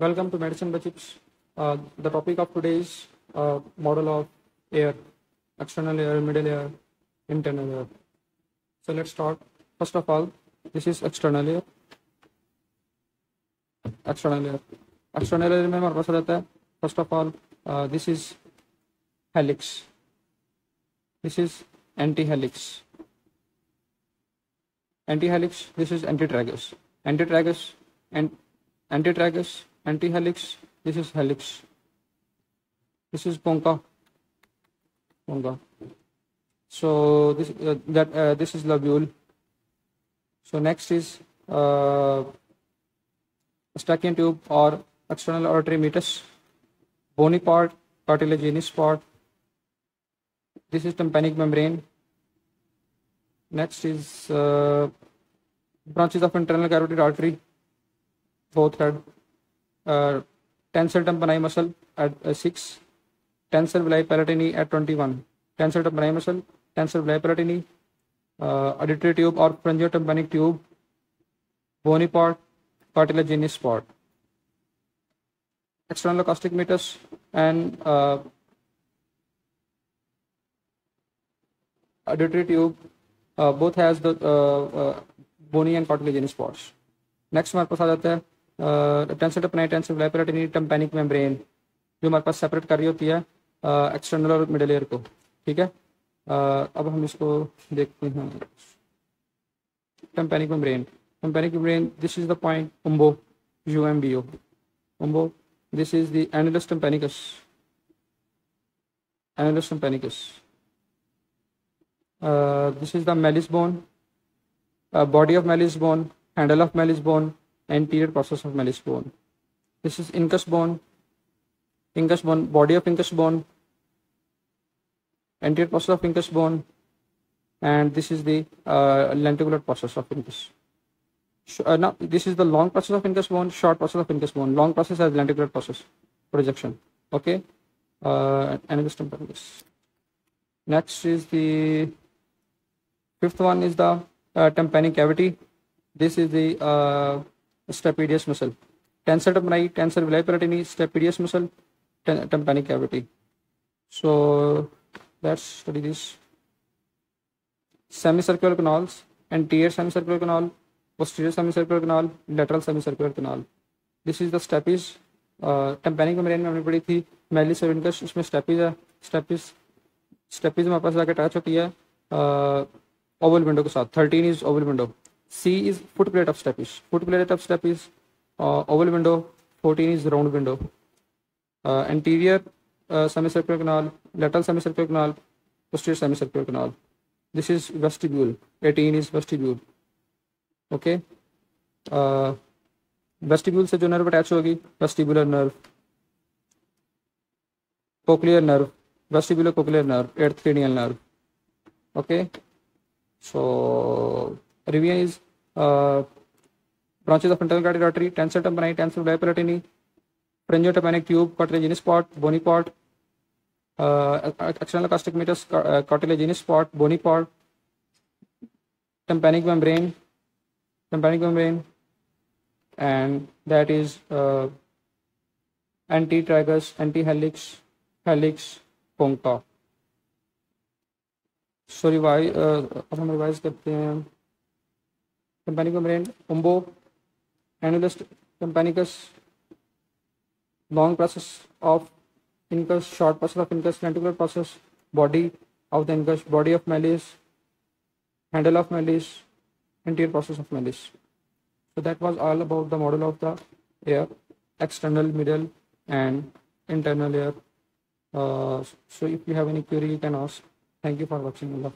Welcome to Medicine by Chips. Uh, the topic of today is uh, model of air, external air, middle air, internal air. So let's start. First of all, this is external air. External air. External air में हमारे पास रहता है first of all uh, this is helix. This is anti-helix. Anti-helix. This is antitragus. Antitragus and antitragus anti-helix. This is helix. This is ponca. Ponca. So this uh, that uh, this is lobule. So next is uh, Eustachian tube or external auditory meatus, bony part, cartilaginous part. This is tympanic membrane. Next is uh, branches of internal carotid artery, both head. Tensor tympani muscle eight six tensor veli palatini eight twenty one tensor tympani muscle tensor veli palatini auditory tube और pharyngotympanic tube bony part cartilaginous part external acoustic meatus and auditory tube both has the bony and cartilaginous parts next हमारे पास आ जाता है tensile membrane जो हमारे पास separate कर रही होती है एक्सटर्नल और मिडल एयर को ठीक है? uh, अब हम इसको देखते हैं। Tympanic membrane tympanic membrane this is the point umbo U M B O umbo this is the annulus tympanicus annulus tympanicus. uh, this is the malleus bone uh, body of malleus bone handle anterior process of malleus bone. This is incus bone incus bone body of incus bone anterior process of incus bone and this is the uh, lenticular process of incus. Uh, now this is the long process of incus bone short process of incus bone. Long process has lenticular process projection. Okay? Uh, annulus tympanicus next is the fifth one is the uh, tympanic cavity. This is the uh, stapedius muscle tensor tympani tensor villi palatini stapedius muscle tympanic cavity so let's study this semicircular canals anterior semicircular canal posterior semicircular canal lateral semicircular canal this is the stapes tympanic membrane में हमने पढ़ी थी malice और incus इसमें steppes है steppes steppes हमारे पास जाकर attach होती है ओवल विंडो के साथ thirteen is oval window C is foot plate of stapes foot plate of stapes oval window fourteen is round window anterior uh, semicircular canal, lateral semicircular canal, posterior semicircular canal. This is vestibule. 18 is vestibule. Okay. Uh, vestibule से जो nerve attach होगी vestibular nerve cochlear nerve vestibular cochlear nerve eighth cranial nerve okay so revision is branches of internal carotid artery, tensor tympani, tensor diapalatinii, pharyngotympanic tube, cartilaginous part, bony part, uh, external acoustic meatus, uh, cartilaginous part, bony part, tympanic membrane, tympanic membrane, and that is uh, anti-tragus, anti-helix, helix, ponca. So revise अब हम revise करते हैं Companicum brand, Umbo, analyst Companicus, long process of incus, short process of incus, lenticular process, body of the incus, body of malleus, handle of malleus, interior process of malleus. So that was all about the model of the air, external, middle and internal air. Uh, so if you have any query, you can ask. Thank you for watching. Allah